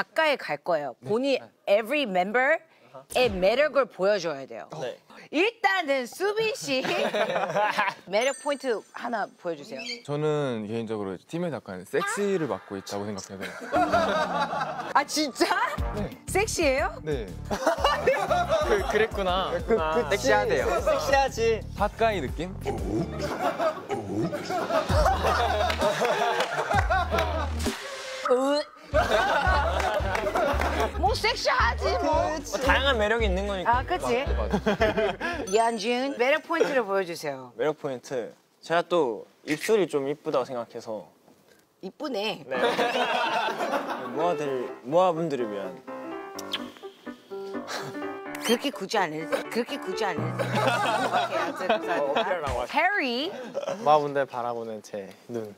가까이 갈 거예요. 본인 every member의 매력을 보여줘야 돼요. 네. 일단은 수빈 씨 매력 포인트 하나 보여주세요. 저는 개인적으로 팀에서 약간 섹시를 맡고 있다고 생각해요. 아 진짜? 섹시해요? 네. 그, 그랬구나. 그, 섹시하대요. 섹시하지. 핫가이 느낌? 으. 뭐 섹시하지 뭐. 뭐 다양한 매력이 있는 거니까. 아 그치? 이한준 매력 포인트를 보여주세요. 매력 포인트. 제가 또 입술이 좀 이쁘다고 생각해서 이쁘네. 네. 모아들 모아분들을 위한 그렇게 굳이 안 해도 돼. 그렇게 굳이 안 하시- 해리 모아분들 바라보는 제 눈.